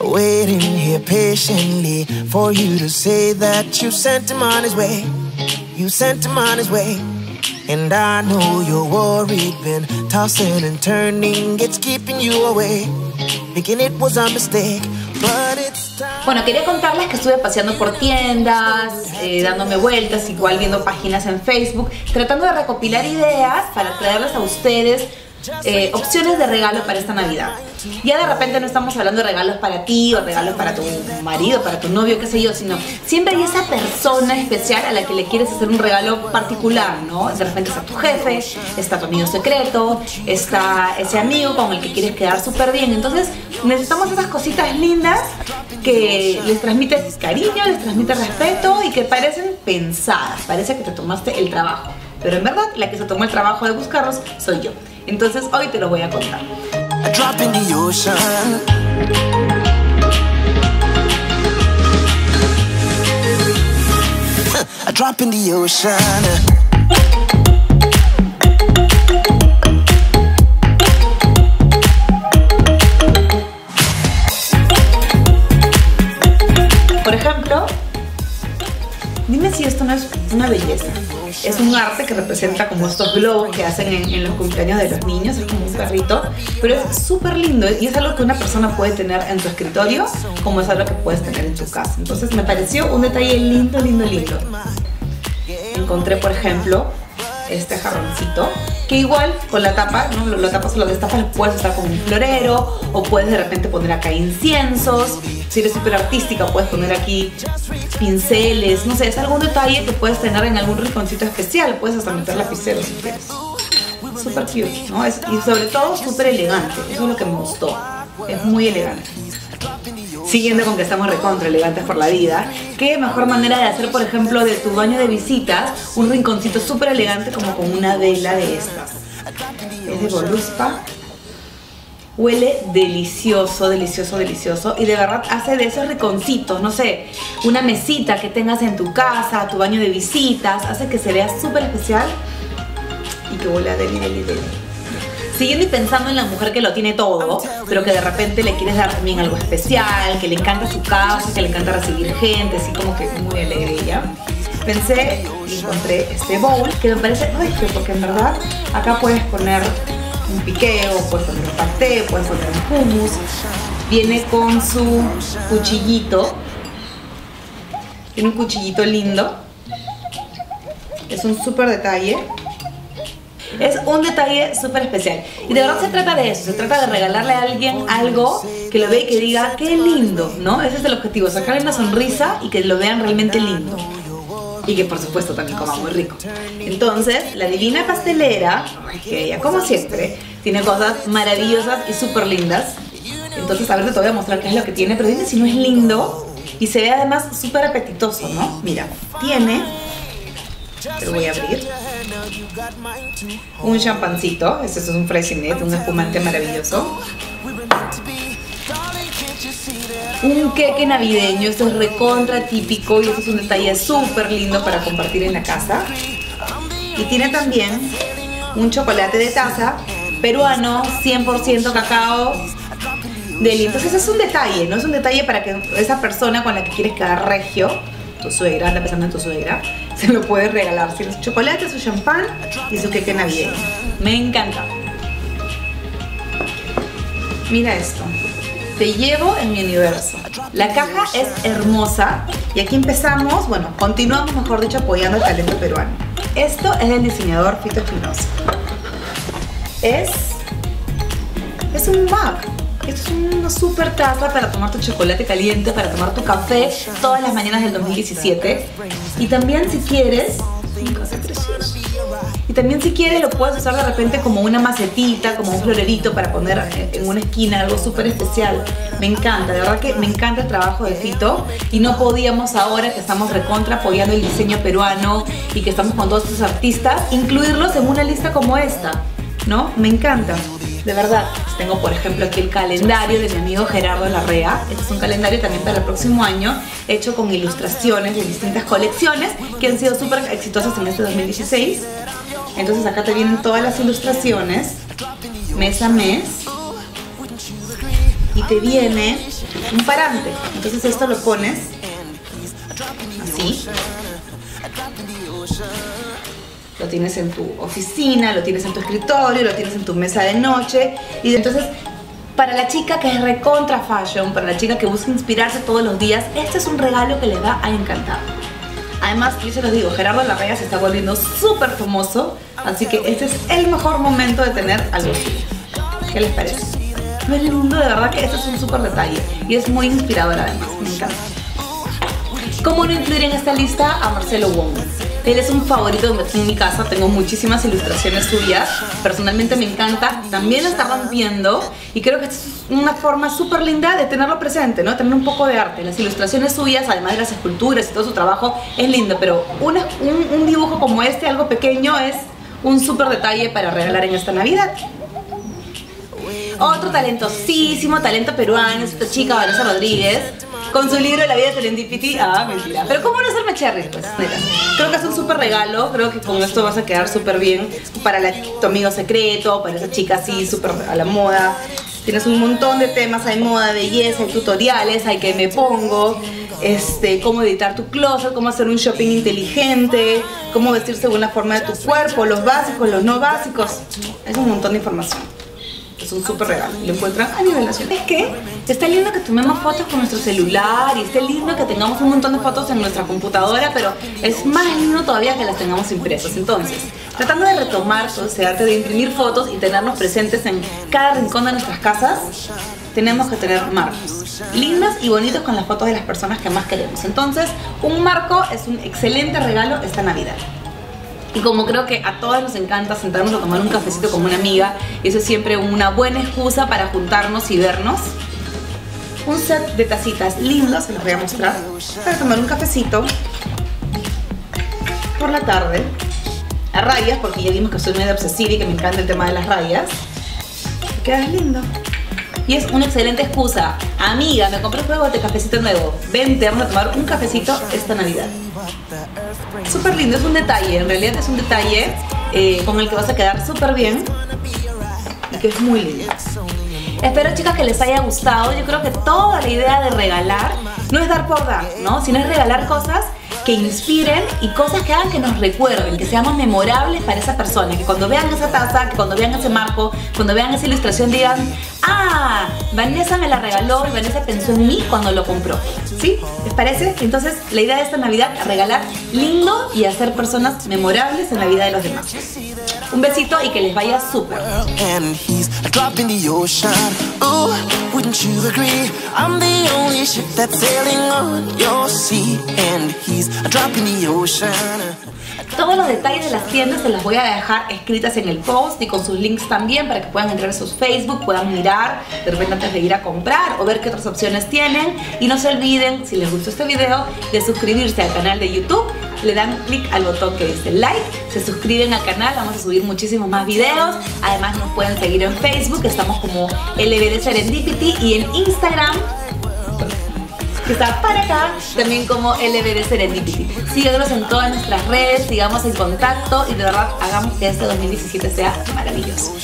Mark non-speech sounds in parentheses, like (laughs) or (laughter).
Waiting here patiently for you to say that you sent him on his way. You sent him on his way. And I know you're worried, been tossing and turning, it's keeping you away. Thinking it was a mistake. Bueno, quería contarles que estuve paseando por tiendas, eh, dándome vueltas, igual viendo páginas en Facebook, tratando de recopilar ideas para traerles a ustedes eh, opciones de regalo para esta Navidad. Ya de repente no estamos hablando de regalos para ti o regalos para tu marido, para tu novio, qué sé yo, sino siempre hay esa persona especial a la que le quieres hacer un regalo particular, ¿no? De repente está tu jefe, está tu amigo secreto, está ese amigo con el que quieres quedar súper bien. Entonces necesitamos esas cositas lindas que les transmite cariño, les transmite respeto y que parecen pensadas, parece que te tomaste el trabajo. Pero en verdad, la que se tomó el trabajo de buscarlos soy yo. Entonces hoy te lo voy a contar. Por ejemplo, dime si esto no es una belleza. Es un arte que representa como estos globos que hacen en, en los cumpleaños de los niños, es como un perrito, pero es súper lindo y es algo que una persona puede tener en tu escritorio como es algo que puedes tener en tu casa. Entonces me pareció un detalle lindo, lindo, lindo. Encontré, por ejemplo, este jarroncito que igual con la tapa, ¿no? la tapa solo destapas, puedes usar como un florero o puedes de repente poner acá inciensos. Si eres súper artística, puedes poner aquí pinceles, no sé, es algún detalle que puedes tener en algún rinconcito especial. Puedes hasta meter lapiceros si quieres. Súper cute, ¿no? Y sobre todo súper elegante. Eso es lo que me gustó. Es muy elegante. Siguiendo con que estamos recontra elegantes por la vida, qué mejor manera de hacer, por ejemplo, de tu baño de visitas un rinconcito súper elegante como con una vela de estas. Es de Voluspa. Huele delicioso, delicioso, delicioso. Y de verdad hace de esos rinconcitos, no sé, una mesita que tengas en tu casa, tu baño de visitas, hace que se vea súper especial y que huele a deli, deli, deli. Siguiendo y pensando en la mujer que lo tiene todo, pero que de repente le quieres dar también algo especial, que le encanta su casa, que le encanta recibir gente, así como que muy alegre ella. Pensé y encontré este bowl que me parece regio, porque en verdad acá puedes poner un piqueo, puedes poner un paté, puedes poner un hummus. Viene con su cuchillito. Tiene un cuchillito lindo. Es un súper detalle. Es un detalle súper especial. Y de verdad se trata de eso, se trata de regalarle a alguien algo que lo vea y que diga, qué lindo, ¿no? Ese es el objetivo, sacarle una sonrisa y que lo vean realmente lindo. Y que por supuesto también coma muy rico. Entonces, la divina pastelera, que ella como siempre, tiene cosas maravillosas y súper lindas. Entonces, a ver, te voy a mostrar qué es lo que tiene, pero dime si no es lindo. Y se ve además súper apetitoso, ¿no? Mira, tiene te lo voy a abrir. Un champancito, este es un fresinet, un espumante maravilloso. Un queque navideño, esto es recontra típico y esto es un detalle súper lindo para compartir en la casa. Y tiene también un chocolate de taza peruano, 100% cacao. Deli. Entonces es un detalle, ¿no? Es un detalle para que esa persona con la que quieres quedar regio, tu suegra, anda pensando en tu suegra, (laughs) se lo puedes regalar. Su chocolate, su champán y su queque navideño. Me encanta. Mira esto. Te llevo en mi universo. La caja es hermosa y aquí empezamos, bueno, continuamos mejor dicho apoyando el talento peruano. Esto es del diseñador Fito Espinosa. Es es un mug. Esto es una super taza para tomar tu chocolate caliente, para tomar tu café todas las mañanas del 2017. Y también si quieres, y también si quieres lo puedes usar de repente como una macetita, como un florerito para poner en una esquina algo súper especial. Me encanta, de verdad que me encanta el trabajo de Fito y no podíamos ahora que estamos recontra apoyando el diseño peruano y que estamos con todos estos artistas, incluirlos en una lista como esta, ¿no? Me encanta. De verdad, tengo por ejemplo aquí el calendario de mi amigo Gerardo Larrea. Este es un calendario también para el próximo año, hecho con ilustraciones de distintas colecciones que han sido súper exitosas en este 2016. Entonces acá te vienen todas las ilustraciones, mes a mes, y te viene un parante. Entonces esto lo pones así. Lo tienes en tu oficina, lo tienes en tu escritorio, lo tienes en tu mesa de noche. Y entonces, para la chica que es recontra fashion, para la chica que busca inspirarse todos los días, este es un regalo que le va a encantar. Además, yo se los digo, Gerardo Larrea se está volviendo súper famoso, así que este es el mejor momento de tener algo así. ¿Qué les parece? No es lindo, de verdad que este es un súper detalle y es muy inspirador además, me encanta. ¿Cómo no incluir en esta lista a Marcelo Wong? Él es un favorito en mi casa, tengo muchísimas ilustraciones suyas, personalmente me encanta, también está rompiendo y creo que es una forma súper linda de tenerlo presente, ¿no? Tener un poco de arte. Las ilustraciones suyas, además de las esculturas y todo su trabajo, es lindo, pero un, un dibujo como este, algo pequeño, es un súper detalle para regalar en esta Navidad. Otro talentosísimo, talento peruano, esta chica Vanessa Rodríguez, con su libro La vida de Serendipity. Ah, mentira. Pero ¿cómo no hacerme cherry? Pues mira, creo que es un súper regalo. Creo que con esto vas a quedar súper bien para tu amigo secreto, para esa chica así súper a la moda. Tienes un montón de temas, hay moda, belleza, hay tutoriales, hay que me pongo, este, cómo editar tu closet, cómo hacer un shopping inteligente, cómo vestir según la forma de tu cuerpo, los básicos, los no básicos. Es un montón de información un súper regalo. Lo encuentran a nivel nacional. Es que está lindo que tomemos fotos con nuestro celular y está lindo que tengamos un montón de fotos en nuestra computadora, pero es más lindo todavía que las tengamos impresas. Entonces, tratando de retomar todo ese arte de imprimir fotos y tenernos presentes en cada rincón de nuestras casas, tenemos que tener marcos lindos y bonitos con las fotos de las personas que más queremos. Entonces, un marco es un excelente regalo esta Navidad. Y como creo que a todas nos encanta sentarnos a tomar un cafecito como una amiga, eso es siempre una buena excusa para juntarnos y vernos. Un set de tacitas lindos, se los voy a mostrar, para tomar un cafecito por la tarde. A rayas, porque ya vimos que soy medio obsesiva y que me encanta el tema de las rayas. Queda lindo. Y es una excelente excusa. Amiga, me compré un juego de cafecito nuevo. Vente, vamos a tomar un cafecito esta Navidad. Súper lindo, es un detalle, en realidad es un detalle eh, con el que vas a quedar súper bien y que es muy lindo. Espero chicas que les haya gustado, yo creo que toda la idea de regalar no es dar por dar, ¿no? Sino es regalar cosas que inspiren y cosas que hagan que nos recuerden, que seamos memorables para esa persona, que cuando vean esa taza, que cuando vean ese marco, cuando vean esa ilustración digan, ah, Vanessa me la regaló y Vanessa pensó en mí cuando lo compró. ¿Sí? ¿Les parece? Entonces la idea de esta Navidad regalar lindo y hacer personas memorables en la vida de los demás. Un besito y que les vaya súper. Wouldn't you agree? I'm the only ship that's sailing on your sea, and he's a drop in the ocean. Todos los detalles de las tiendas se las voy a dejar escritas en el post y con sus links también para que puedan entrar a sus Facebook, puedan mirar de repente antes de ir a comprar o ver qué otras opciones tienen. Y no se olviden, si les gustó este video, de suscribirse al canal de YouTube. Le dan clic al botón que dice like, se suscriben al canal, vamos a subir muchísimos más videos. Además nos pueden seguir en Facebook, estamos como LBD Serendipity y en Instagram que está para acá, también como LBD Serendipity. Síguenos en todas nuestras redes, sigamos en contacto y de verdad hagamos que este 2017 sea maravilloso.